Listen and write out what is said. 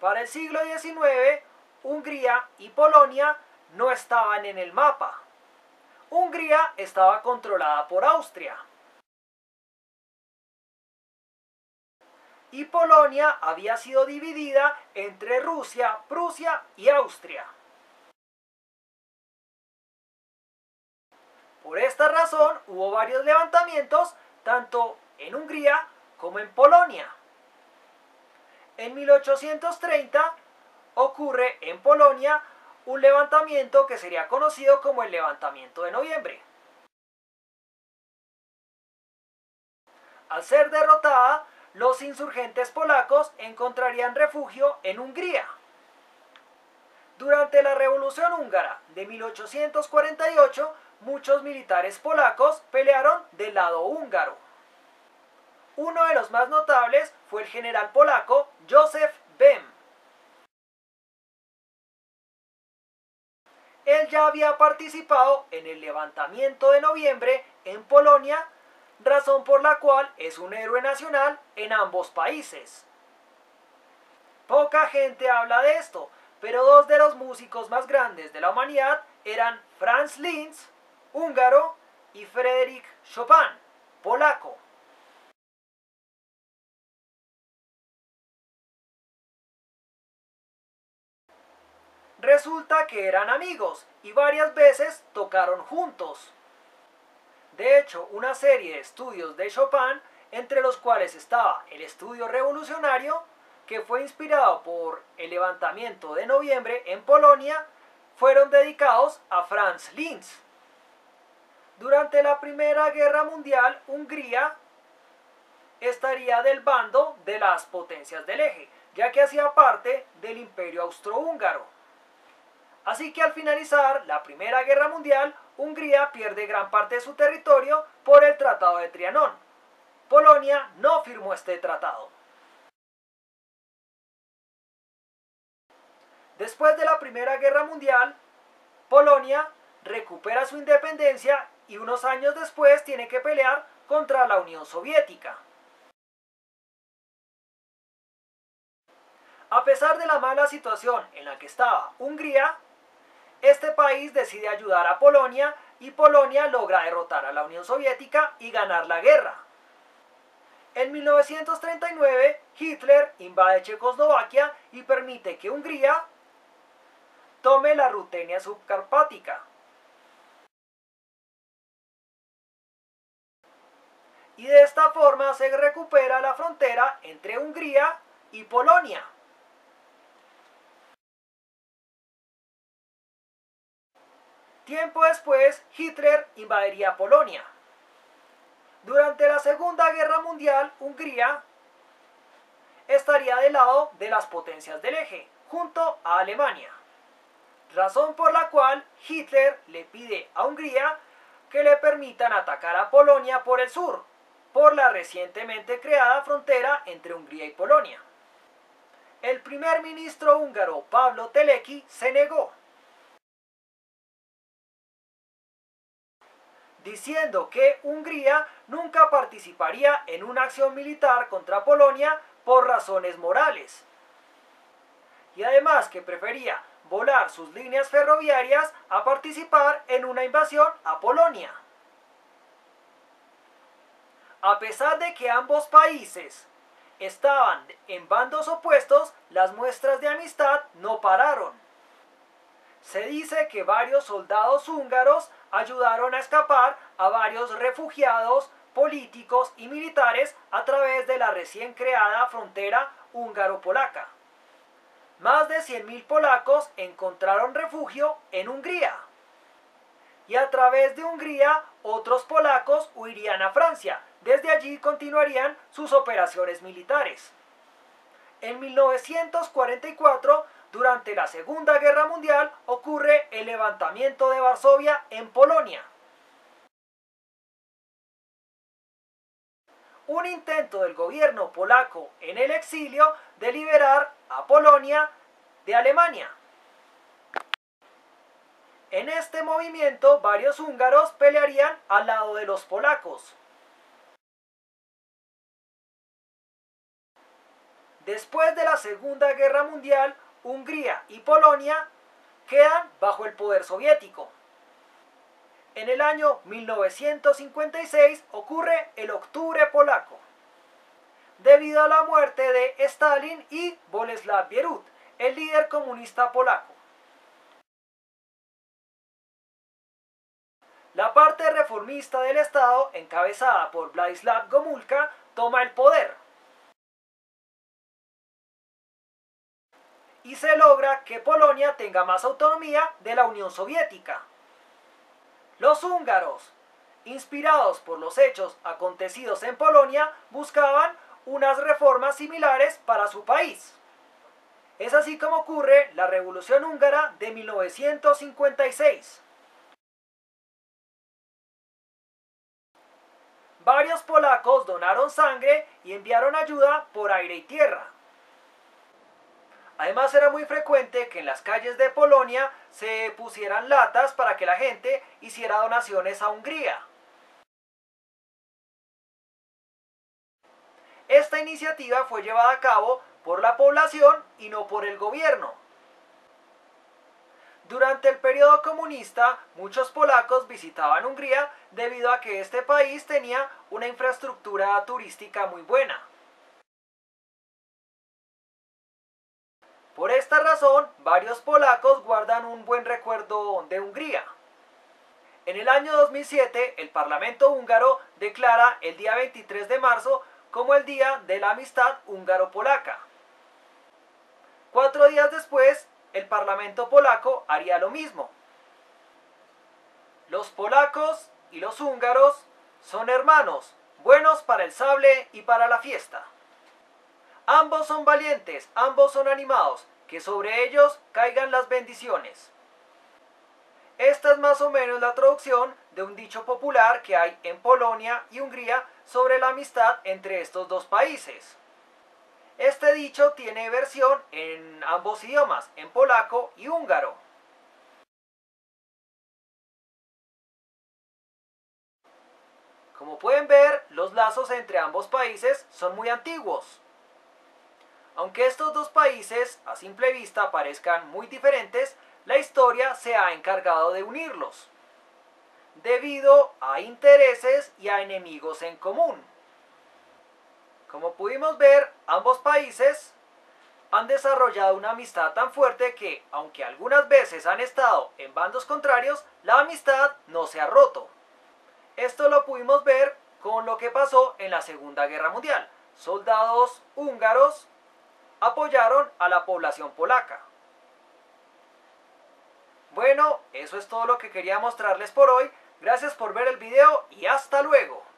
Para el siglo XIX, Hungría y Polonia no estaban en el mapa. Hungría estaba controlada por Austria. Y Polonia había sido dividida entre Rusia, Prusia y Austria. Por esta razón hubo varios levantamientos tanto en Hungría como en Polonia. En 1830 ocurre en Polonia un levantamiento que sería conocido como el levantamiento de noviembre. Al ser derrotada, los insurgentes polacos encontrarían refugio en Hungría. Durante la Revolución húngara de 1848, muchos militares polacos pelearon del lado húngaro. Uno de los más notables fue el general polaco Józef Bem. Él ya había participado en el levantamiento de noviembre en Polonia, razón por la cual es un héroe nacional en ambos países. Poca gente habla de esto, pero dos de los músicos más grandes de la humanidad eran Franz Liszt, húngaro, y Frédéric Chopin, polaco. Resulta que eran amigos y varias veces tocaron juntos. De hecho, una serie de estudios de Chopin, entre los cuales estaba el estudio revolucionario, que fue inspirado por el levantamiento de noviembre en Polonia, fueron dedicados a Franz Liszt. Durante la Primera Guerra Mundial, Hungría estaría del bando de las potencias del eje, ya que hacía parte del imperio austrohúngaro. Así que al finalizar la Primera Guerra Mundial, Hungría pierde gran parte de su territorio por el Tratado de Trianón. Polonia no firmó este tratado. Después de la Primera Guerra Mundial, Polonia recupera su independencia y unos años después tiene que pelear contra la Unión Soviética. A pesar de la mala situación en la que estaba Hungría, este país decide ayudar a Polonia y Polonia logra derrotar a la Unión Soviética y ganar la guerra. En 1939, Hitler invade Checoslovaquia y permite que Hungría tome la Rutenia subcarpática. Y de esta forma se recupera la frontera entre Hungría y Polonia. Tiempo después, Hitler invadiría Polonia. Durante la Segunda Guerra Mundial, Hungría estaría del lado de las potencias del eje, junto a Alemania. Razón por la cual Hitler le pide a Hungría que le permitan atacar a Polonia por el sur, por la recientemente creada frontera entre Hungría y Polonia. El primer ministro húngaro Pablo Teleki se negó. Diciendo que Hungría nunca participaría en una acción militar contra Polonia por razones morales. Y además que prefería volar sus líneas ferroviarias a participar en una invasión a Polonia. A pesar de que ambos países estaban en bandos opuestos, las muestras de amistad no pararon. Se dice que varios soldados húngaros ayudaron a escapar a varios refugiados políticos y militares a través de la recién creada frontera húngaro-polaca. Más de 100.000 polacos encontraron refugio en Hungría. Y a través de Hungría, otros polacos huirían a Francia. Desde allí continuarían sus operaciones militares. En 1944 durante la Segunda Guerra Mundial ocurre el levantamiento de Varsovia en Polonia. Un intento del gobierno polaco en el exilio de liberar a Polonia de Alemania. En este movimiento varios húngaros pelearían al lado de los polacos. Después de la Segunda Guerra Mundial, Hungría y Polonia quedan bajo el poder soviético. En el año 1956 ocurre el Octubre Polaco, debido a la muerte de Stalin y Boleslav Bierut, el líder comunista polaco. La parte reformista del Estado, encabezada por Vladislav Gomulka, toma el poder. Y se logra que Polonia tenga más autonomía de la Unión Soviética. Los húngaros, inspirados por los hechos acontecidos en Polonia, buscaban unas reformas similares para su país. Es así como ocurre la Revolución Húngara de 1956. Varios polacos donaron sangre y enviaron ayuda por aire y tierra. Además era muy frecuente que en las calles de Polonia se pusieran latas para que la gente hiciera donaciones a Hungría. Esta iniciativa fue llevada a cabo por la población y no por el gobierno. Durante el periodo comunista, muchos polacos visitaban Hungría debido a que este país tenía una infraestructura turística muy buena. Por esta razón, varios polacos guardan un buen recuerdo de Hungría. En el año 2007, el Parlamento húngaro declara el día 23 de marzo como el Día de la Amistad húngaro-polaca. Cuatro días después, el Parlamento polaco haría lo mismo. Los polacos y los húngaros son hermanos, buenos para el sable y para la fiesta. Ambos son valientes, ambos son animados, que sobre ellos caigan las bendiciones. Esta es más o menos la traducción de un dicho popular que hay en Polonia y Hungría sobre la amistad entre estos dos países. Este dicho tiene versión en ambos idiomas, en polaco y húngaro. Como pueden ver, los lazos entre ambos países son muy antiguos. Aunque estos dos países a simple vista parezcan muy diferentes, la historia se ha encargado de unirlos, debido a intereses y a enemigos en común. Como pudimos ver, ambos países han desarrollado una amistad tan fuerte que, aunque algunas veces han estado en bandos contrarios, la amistad no se ha roto. Esto lo pudimos ver con lo que pasó en la Segunda Guerra Mundial. Soldados húngaros apoyaron a la población polaca. Bueno, eso es todo lo que quería mostrarles por hoy. Gracias por ver el video y hasta luego.